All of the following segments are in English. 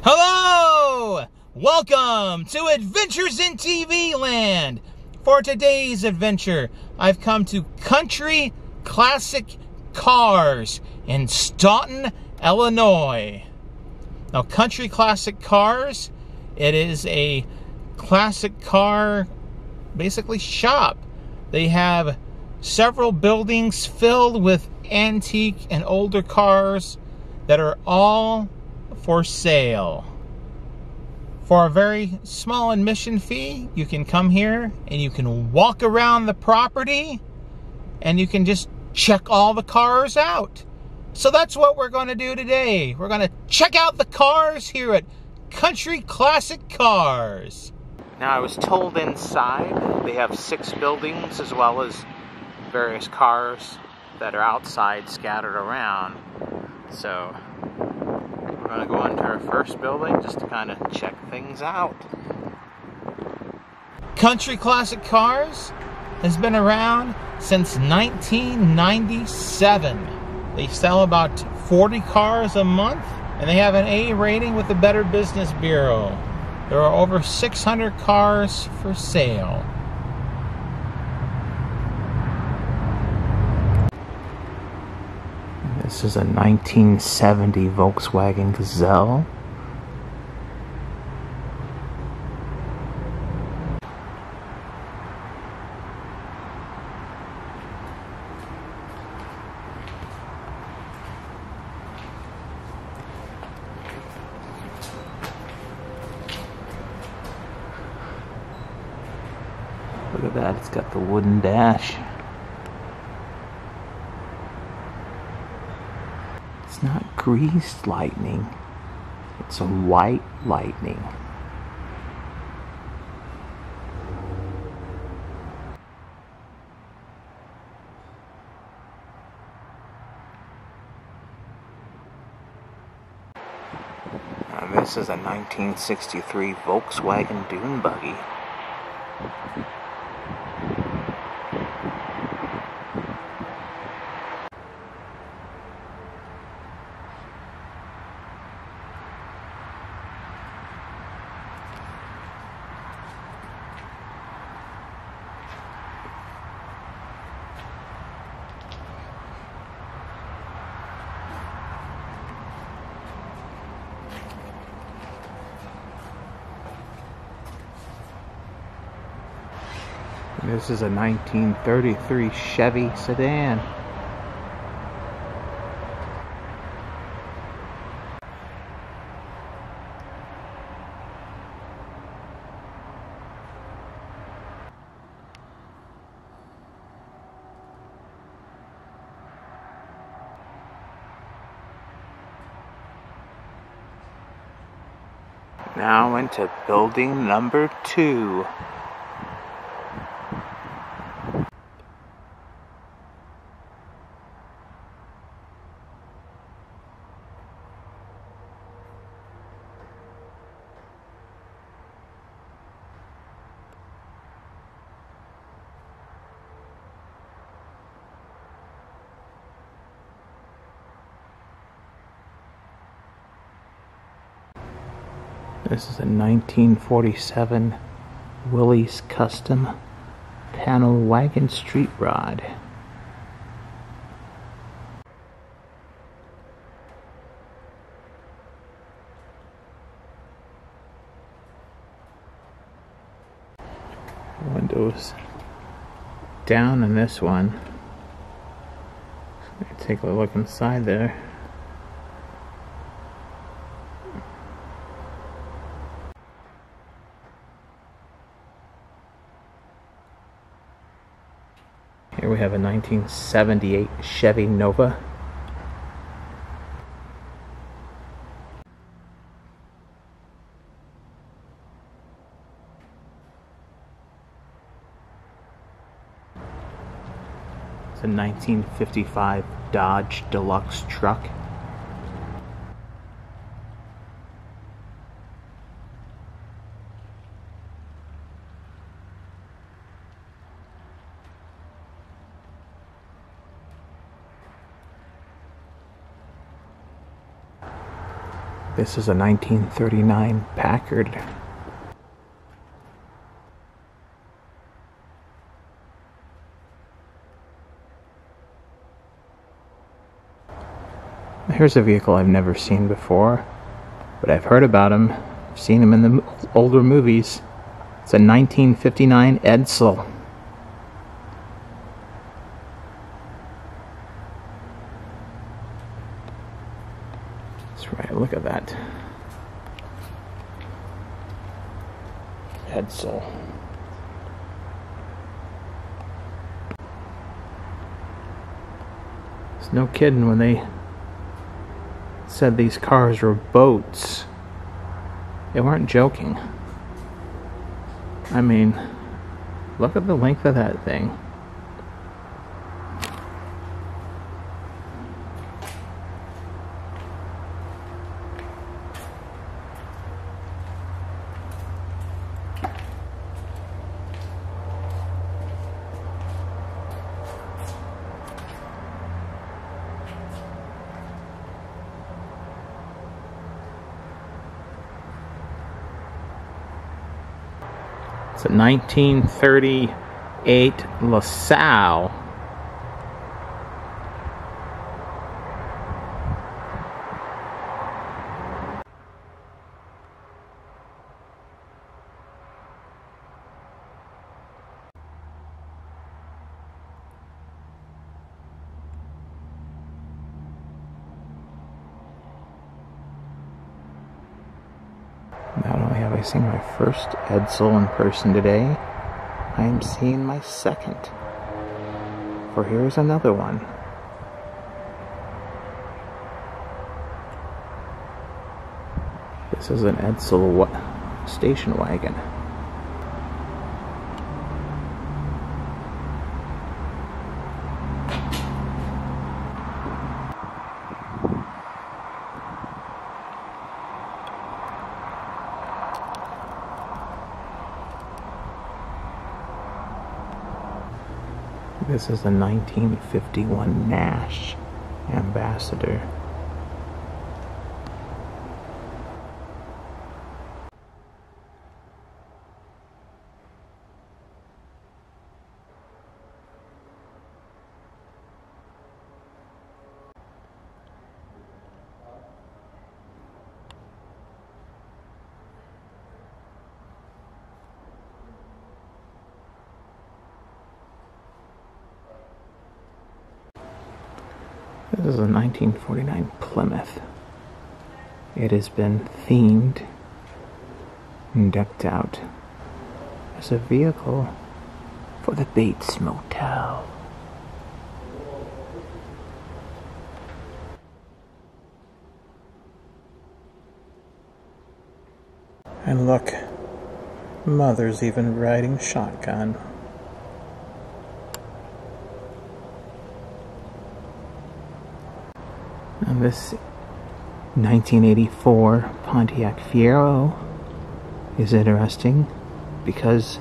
Hello! Welcome to Adventures in TV Land. For today's adventure, I've come to Country Classic Cars in Staunton, Illinois. Now, Country Classic Cars, it is a classic car basically shop. They have several buildings filled with antique and older cars that are all for sale. For a very small admission fee, you can come here and you can walk around the property and you can just check all the cars out. So that's what we're going to do today. We're going to check out the cars here at Country Classic Cars. Now, I was told inside they have six buildings as well as various cars that are outside scattered around. So, we're going to go into our first building just to kind of check things out. Country Classic Cars has been around since 1997. They sell about 40 cars a month and they have an A rating with the Better Business Bureau. There are over 600 cars for sale. This is a 1970 Volkswagen Gazelle. Look at that, it's got the wooden dash. It's not greased lightning, it's a white lightning. Now this is a 1963 Volkswagen Dune Buggy. This is a 1933 Chevy sedan. Now into building number two. This is a 1947 Willys Custom panel wagon street rod. Windows down in this one. Take a look inside there. Here we have a 1978 Chevy Nova. It's a 1955 Dodge Deluxe truck. This is a 1939 Packard. Here's a vehicle I've never seen before, but I've heard about him. Seen him in the older movies. It's a 1959 Edsel. Right, look at that. Edsel. It's no kidding when they said these cars were boats. They weren't joking. I mean, look at the length of that thing. It's a 1938 LaSalle. Not only have I seen my first Edsel in person today, I am seeing my second. For here's another one. This is an Edsel wa- station wagon. This is a 1951 Nash Ambassador. This is a 1949 Plymouth. It has been themed and decked out as a vehicle for the Bates Motel. And look, Mother's even riding shotgun. This 1984 Pontiac Fiero is interesting because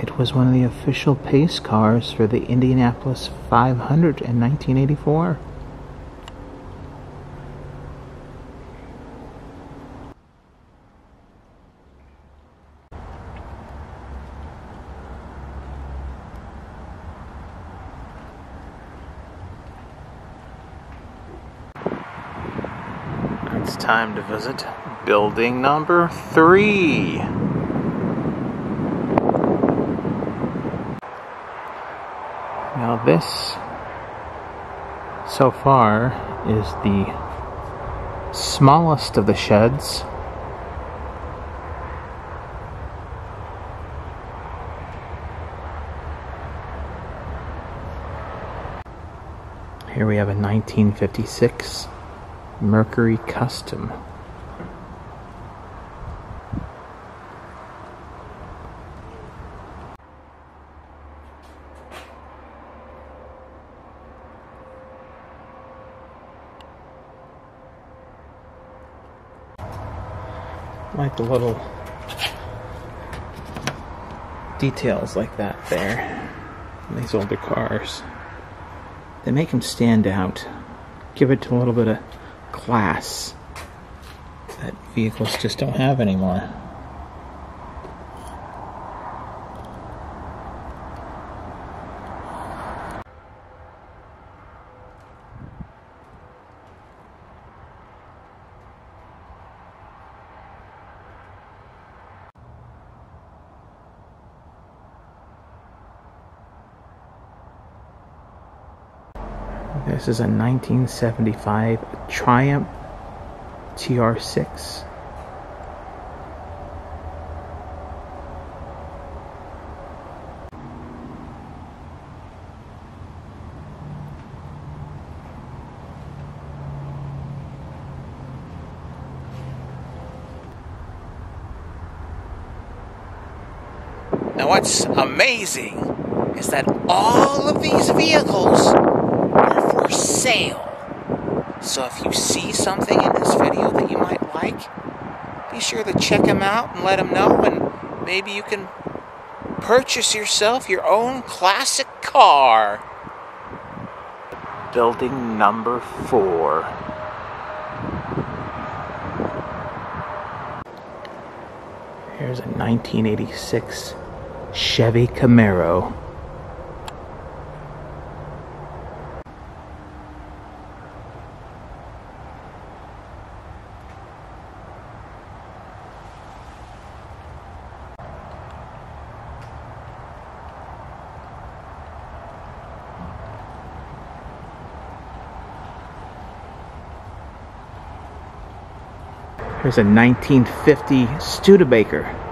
it was one of the official pace cars for the Indianapolis 500 in 1984. It's time to visit building number three. Now, this so far is the smallest of the sheds. Here we have a 1956 Mercury Custom. Like the little details like that there these older cars. They make them stand out, give it a little bit of class. that vehicles just don't have anymore. This is a 1975 Triumph TR6. Now, what's amazing is that all of these vehicles sale. So, if you see something in this video that you might like, be sure to check them out and let them know, and maybe you can purchase yourself your own classic car. Building number four. Here's a 1986 Chevy Camaro. Here's a 1950 Studebaker.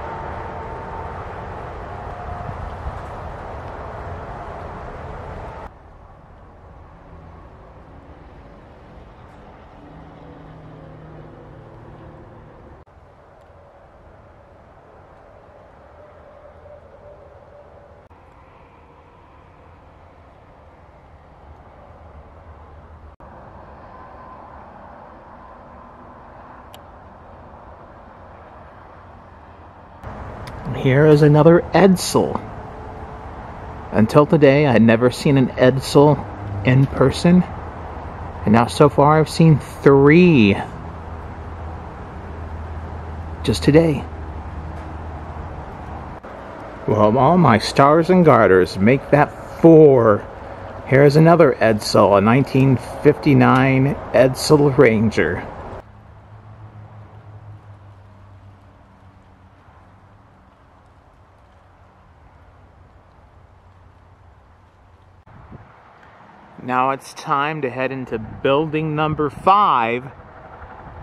Here is another Edsel. Until today, I had never seen an Edsel in person. And now, so far, I've seen three. Just today. Well, all my stars and garters make that four. Here's another Edsel, a 1959 Edsel Ranger. Now it's time to head into building number five,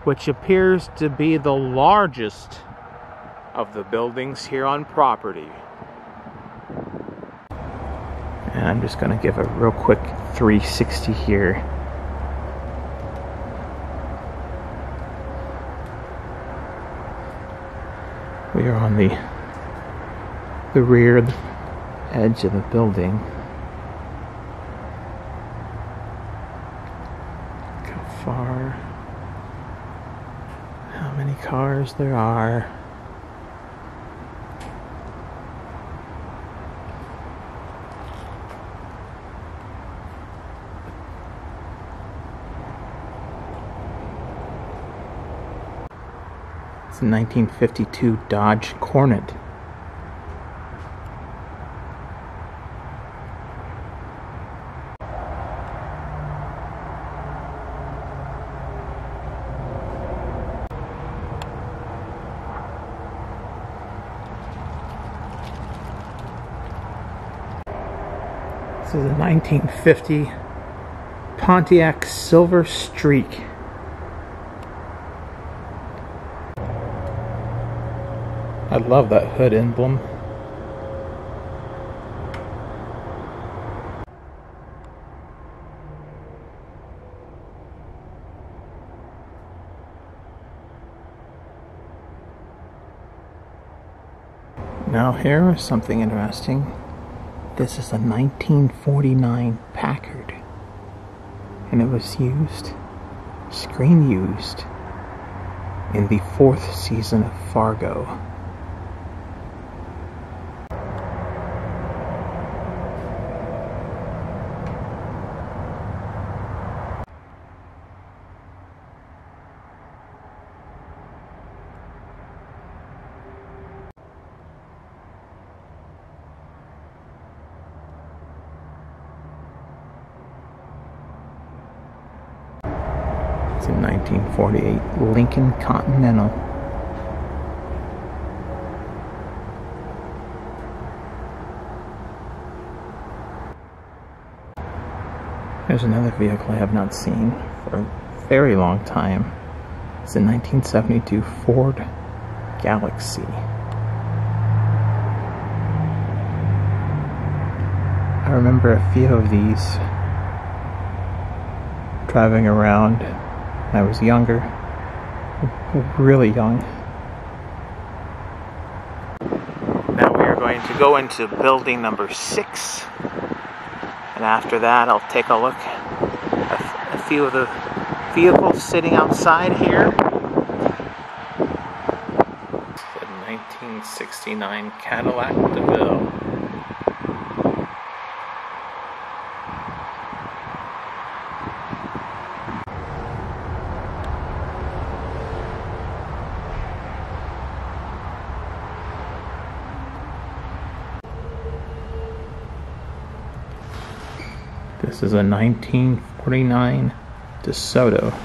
which appears to be the largest of the buildings here on property. And I'm just going to give a real quick 360 here. We are on the the rear edge of the building. far, how many cars there are. It's a 1952 Dodge Coronet. This is a 1950 Pontiac Silver Streak. I love that hood emblem. Now here is something interesting. This is a 1949 Packard. And it was used, screen used, in the fourth season of Fargo. 1948 Lincoln Continental. There's another vehicle I have not seen for a very long time. It's a 1972 Ford Galaxie. I remember a few of these driving around when I was younger, really young. Now we are going to go into building number six. And after that, I'll take a look at a few of the vehicles sitting outside here. The 1969 Cadillac DeVille. This is a 1949 DeSoto.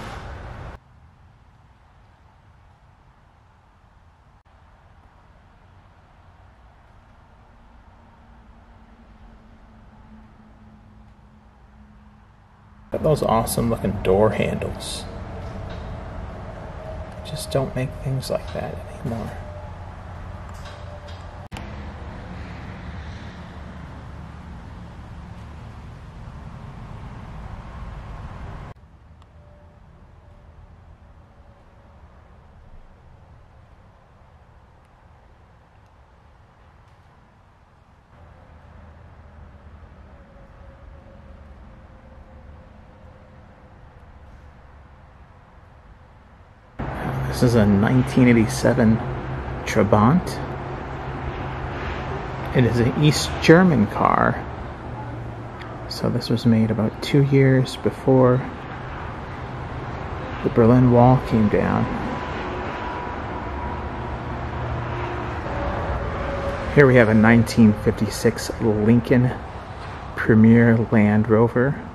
Got those awesome looking door handles. Just don't make things like that anymore. This is a 1987 Trabant. It is an East German car. So this was made about two years before the Berlin Wall came down. Here we have a 1956 Lincoln Premiere Land Rover.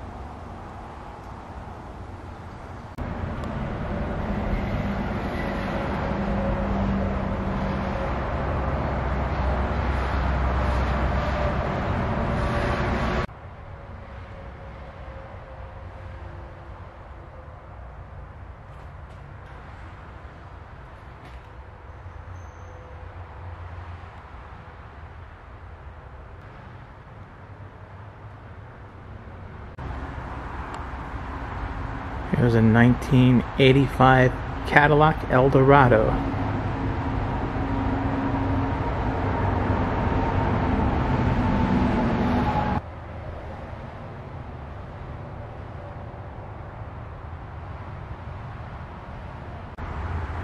Here's a 1985 Cadillac Eldorado.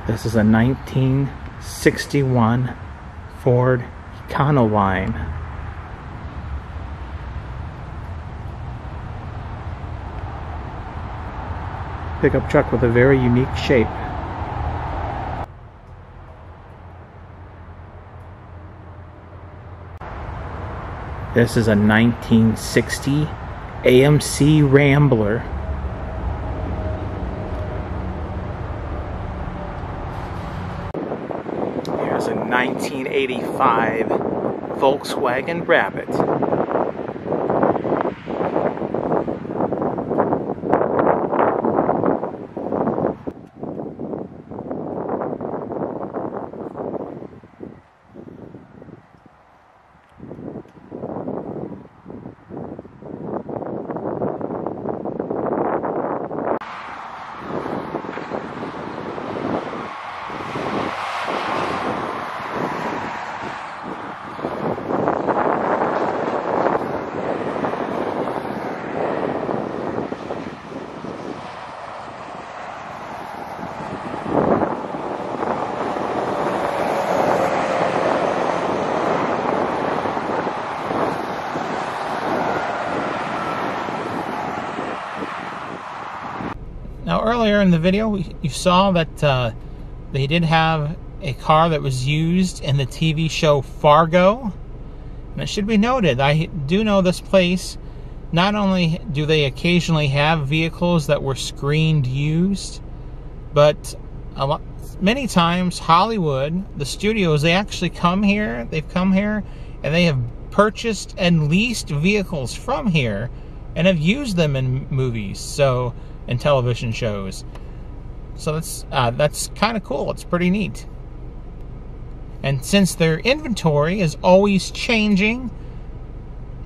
This is a 1961 Ford Econoline. Pickup truck with a very unique shape. This is a 1960 AMC Rambler. Here's a 1985 Volkswagen Rabbit. Now, earlier in the video, you saw that uh, they did have a car that was used in the TV show Fargo. And it should be noted, I do know this place. Not only do they occasionally have vehicles that were screened used, But lot, many times Hollywood, the studios, they actually come here. They've come here and they have purchased and leased vehicles from here and have used them in movies, so and television shows. So that's uh, that's kind of cool. It's pretty neat. And since their inventory is always changing,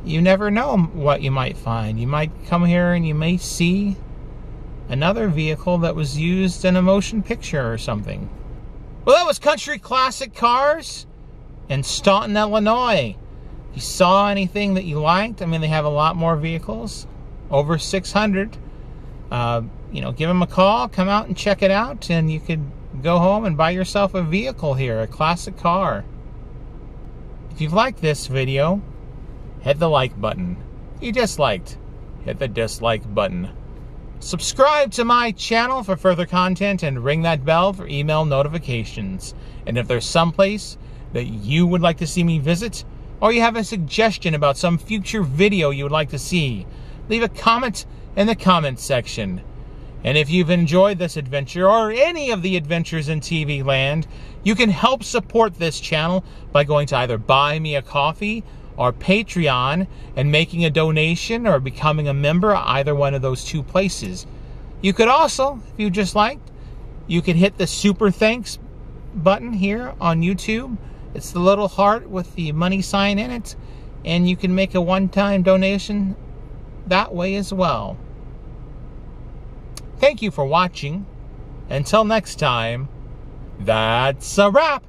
you never know what you might find. You might come here and you may see another vehicle that was used in a motion picture or something. Well, that was Country Classic Cars in Staunton, Illinois. If you saw anything that you liked, I mean, they have a lot more vehicles, over 600. Uh, you know, give them a call, come out and check it out, and you could go home and buy yourself a vehicle here, a classic car. If you've liked this video, hit the like button. If you disliked, hit the dislike button. Subscribe to my channel for further content and ring that bell for email notifications. And if there's someplace that you would like to see me visit, or you have a suggestion about some future video you would like to see, leave a comment in the comments section. And if you've enjoyed this adventure or any of the adventures in TV land, you can help support this channel by going to either buy me a coffee or Patreon and making a donation or becoming a member, either one of those two places. You could also, if you just liked, you could hit the super thanks button here on YouTube. It's the little heart with the money sign in it, and you can make a one time donation that way as well. Thank you for watching. Until next time, that's a wrap.